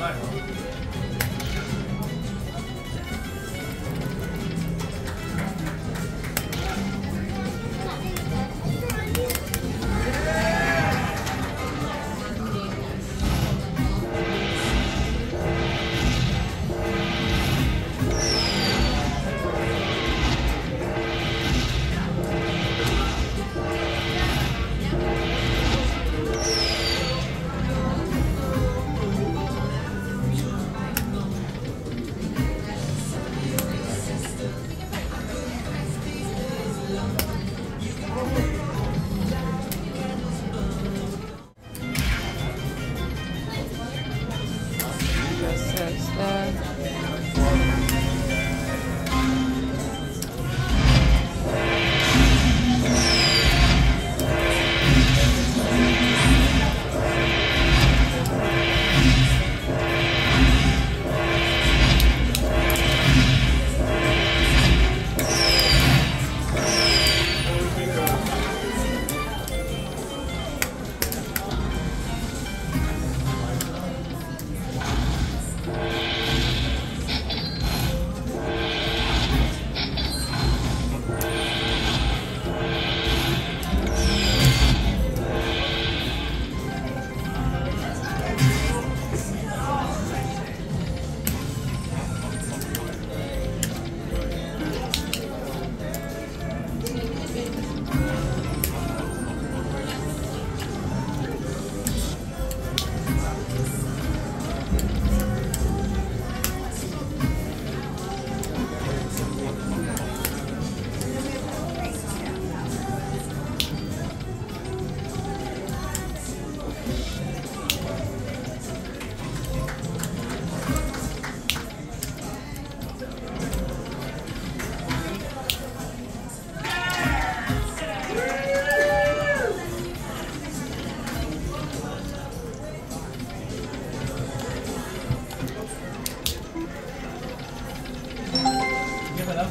Bye.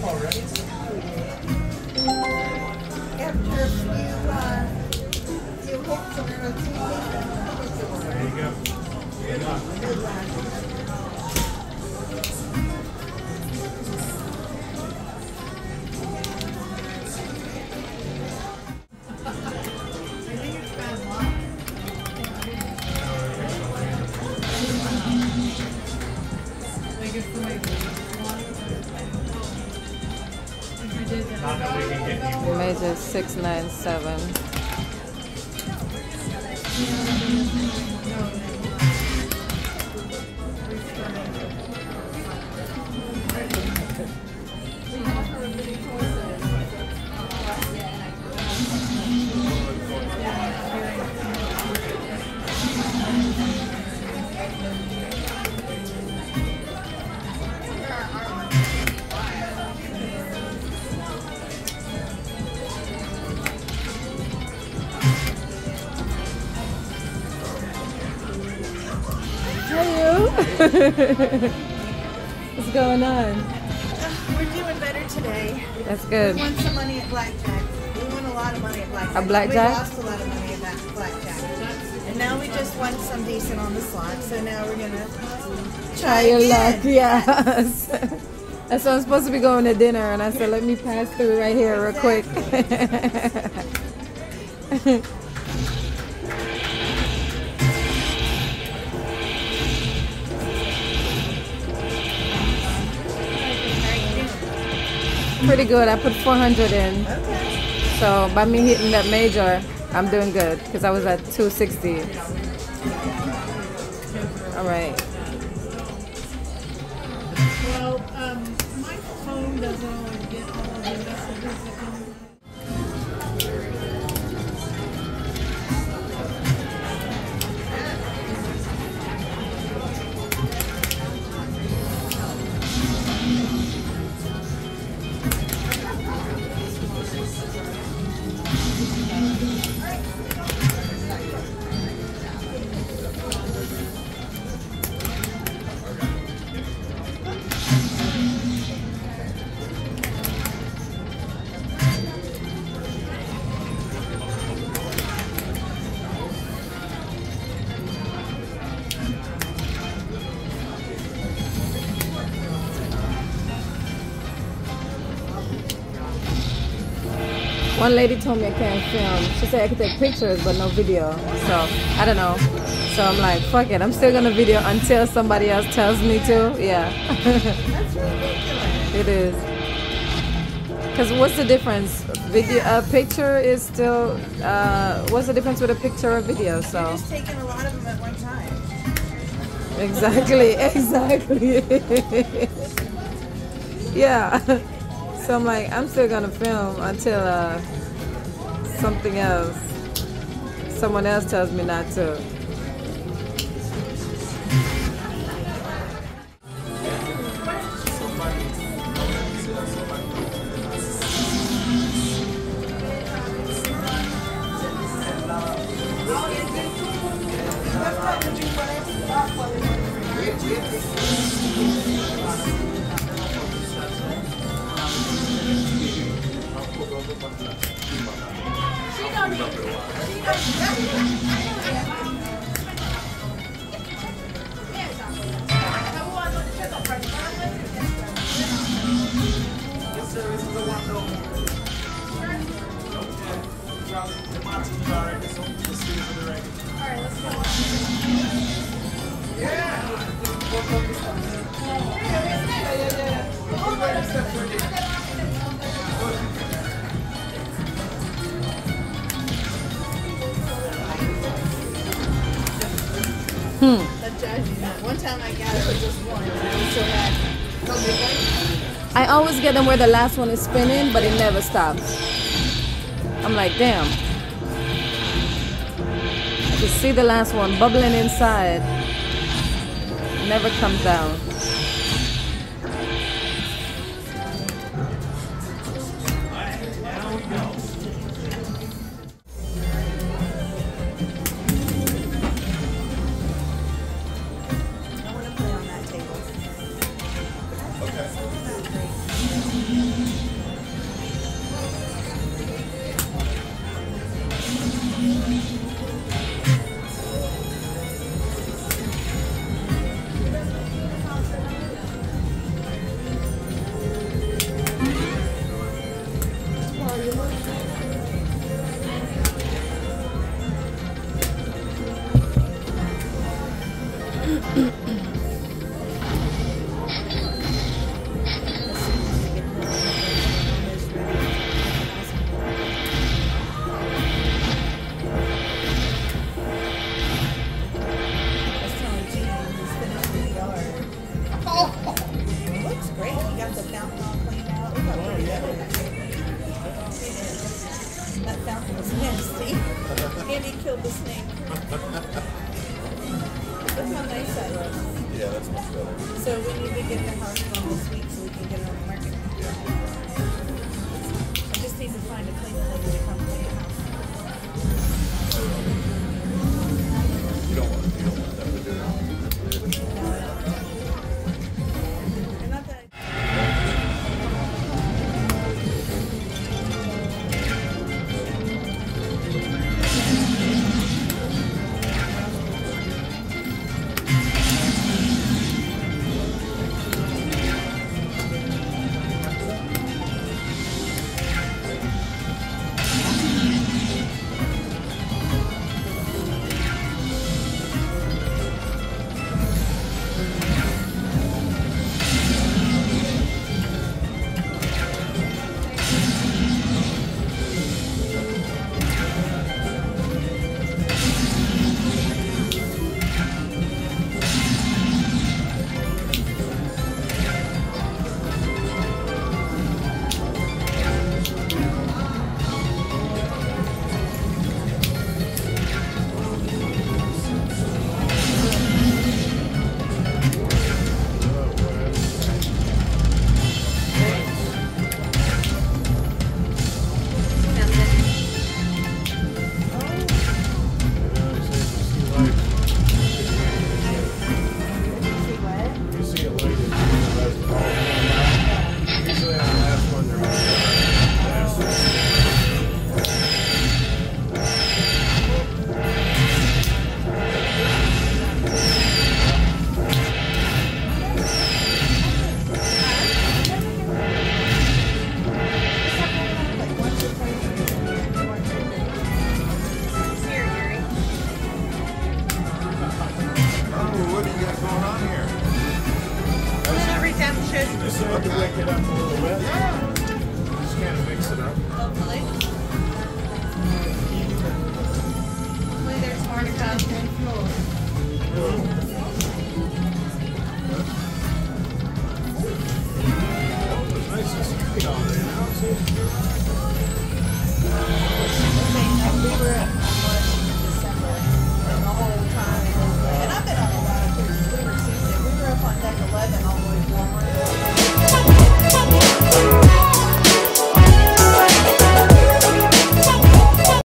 already? After a few, uh, hits. There you go. Good luck. Good luck. More. Major 697. What's going on? We're doing better today. That's good. We won some money at blackjack. We won a lot of money at blackjack. At blackjack? We lost a lot of money at blackjack. And now we just won some decent on the slot. So now we're gonna Try try your luck, yes. That's why I'm supposed to be going to dinner, and I said, let me pass through right here real quick. Pretty good. I put 400 in. So by me hitting that major, I'm doing good because I was at 260. All right. Well, um, my phone doesn't One lady told me I can't film. She said I could take pictures but no video. So I don't know. So I'm like, fuck it. I'm still gonna video until somebody else tells me to. Yeah. That's ridiculous. it is. Cause what's the difference? Video, a picture is still. Uh, what's the difference with a picture or video? So You're just taking a lot of them at one time. exactly, exactly. yeah. So I'm like, I'm still gonna film until uh, something else, someone else tells me not to. Me. One time I got it with just one, I always get them where the last one is spinning, but it never stops. I'm like, damn. I can see the last one bubbling inside. Never comes down. Mission. Look how nice that looks. Yeah, that's much better. So we need to get the house one this week so we can get it on the market. I just need to find a cleaning lady to come clean the house. You don't want, you don't want them to do